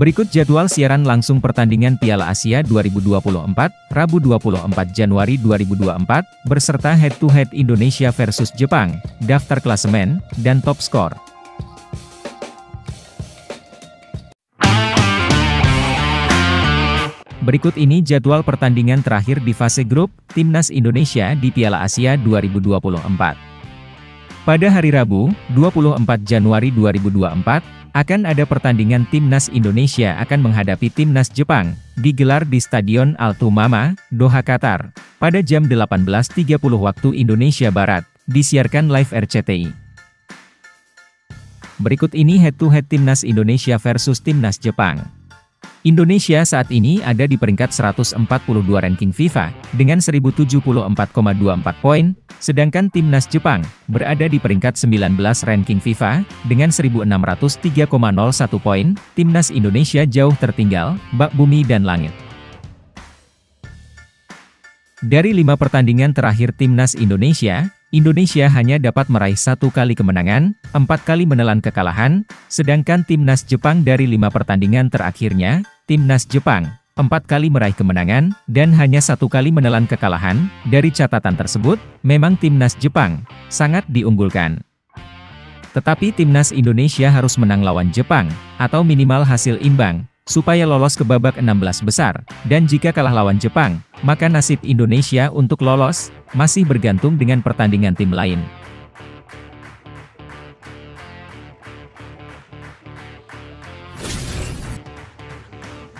Berikut jadwal siaran langsung pertandingan Piala Asia 2024, Rabu 24 Januari 2024, beserta head-to-head Indonesia versus Jepang, daftar klasemen, dan top skor. Berikut ini jadwal pertandingan terakhir di fase grup, Timnas Indonesia di Piala Asia 2024. Pada hari Rabu, 24 Januari 2024, akan ada pertandingan Timnas Indonesia akan menghadapi Timnas Jepang, digelar di Stadion Altumama, Doha, Qatar, pada jam 18.30 waktu Indonesia Barat, disiarkan live RCTI. Berikut ini head-to-head -head Timnas Indonesia versus Timnas Jepang. Indonesia saat ini ada di peringkat 142 ranking FIFA, dengan 1074,24 poin, sedangkan timnas Jepang, berada di peringkat 19 ranking FIFA, dengan 1603,01 poin, timnas Indonesia jauh tertinggal, bak bumi dan langit. Dari lima pertandingan terakhir timnas Indonesia, Indonesia hanya dapat meraih satu kali kemenangan, empat kali menelan kekalahan, sedangkan timnas Jepang dari lima pertandingan terakhirnya, timnas Jepang, empat kali meraih kemenangan, dan hanya satu kali menelan kekalahan, dari catatan tersebut, memang timnas Jepang, sangat diunggulkan. Tetapi timnas Indonesia harus menang lawan Jepang, atau minimal hasil imbang, supaya lolos ke babak 16 besar, dan jika kalah lawan Jepang, maka nasib Indonesia untuk lolos, masih bergantung dengan pertandingan tim lain.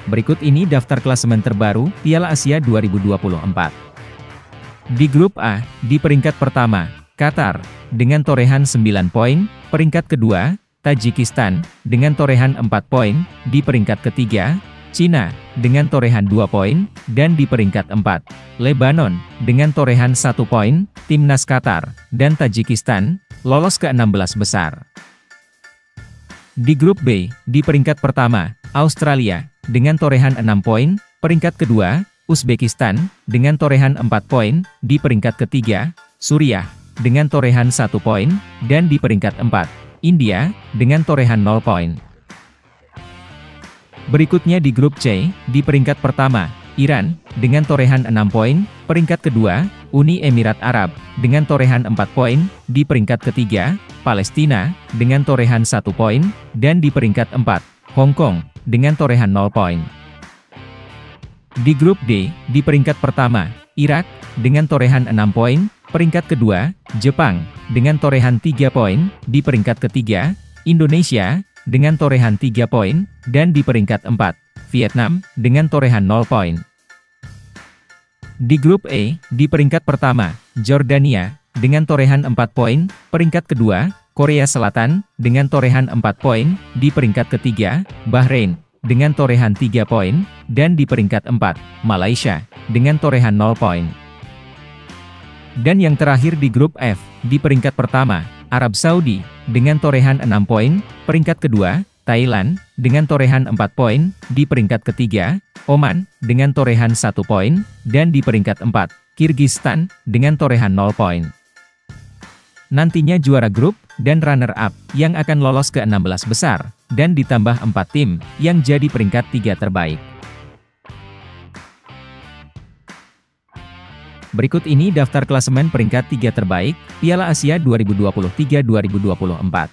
Berikut ini daftar klasemen terbaru, Piala Asia 2024. Di grup A, di peringkat pertama, Qatar, dengan torehan 9 poin, peringkat kedua, Tajikistan, dengan torehan 4 poin, di peringkat ketiga, Cina, dengan torehan 2 poin, dan di peringkat 4, Lebanon, dengan torehan 1 poin, Timnas Qatar, dan Tajikistan, lolos ke 16 besar. Di grup B, di peringkat pertama, Australia, dengan torehan 6 poin, peringkat kedua, Uzbekistan, dengan torehan 4 poin, di peringkat ketiga, Suriah, dengan torehan 1 poin, dan di peringkat 4, India, dengan torehan 0 poin. Berikutnya di grup C, di peringkat pertama, Iran, dengan torehan 6 poin, peringkat kedua, Uni Emirat Arab, dengan torehan 4 poin, di peringkat ketiga, Palestina, dengan torehan 1 poin, dan di peringkat 4, Hong Kong, dengan torehan 0 poin. Di grup D, di peringkat pertama, Irak, dengan torehan 6 poin, peringkat kedua, Jepang, dengan torehan 3 poin, di peringkat ketiga, Indonesia, dengan torehan 3 poin, dan di peringkat 4, Vietnam, dengan torehan 0 poin. Di grup E, di peringkat pertama, Jordania, dengan torehan 4 poin, peringkat kedua, Korea Selatan, dengan torehan 4 poin, di peringkat ketiga, Bahrain, dengan torehan 3 poin, dan di peringkat 4, Malaysia, dengan torehan 0 poin. Dan yang terakhir di grup F, di peringkat pertama, Arab Saudi, dengan torehan 6 poin, peringkat kedua, Thailand, dengan torehan 4 poin, di peringkat ketiga, Oman, dengan torehan 1 poin, dan di peringkat 4, Kirgistan, dengan torehan 0 poin. Nantinya juara grup, dan runner-up, yang akan lolos ke 16 besar, dan ditambah 4 tim, yang jadi peringkat 3 terbaik. Berikut ini daftar klasemen peringkat 3 terbaik, Piala Asia 2023-2024.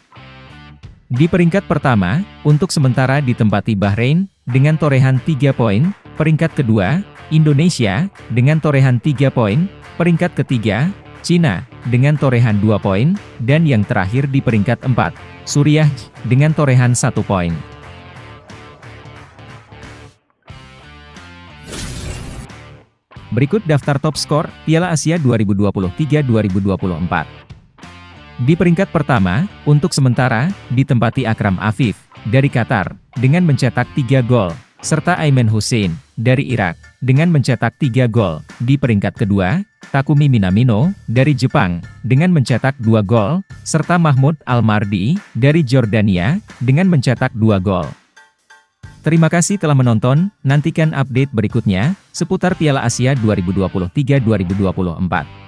Di peringkat pertama, untuk sementara ditempati Bahrain, dengan torehan 3 poin, peringkat kedua, Indonesia, dengan torehan 3 poin, peringkat ketiga, Cina, dengan torehan 2 poin, dan yang terakhir di peringkat 4, Suriah, dengan torehan 1 poin. Berikut daftar top skor Piala Asia 2023-2024. Di peringkat pertama, untuk sementara, ditempati Akram Afif, dari Qatar, dengan mencetak 3 gol, serta Aiman Hussein, dari Irak, dengan mencetak 3 gol. Di peringkat kedua, Takumi Minamino, dari Jepang, dengan mencetak 2 gol, serta Mahmud Al-Mardi, dari Jordania, dengan mencetak 2 gol. Terima kasih telah menonton, nantikan update berikutnya, seputar Piala Asia 2023-2024.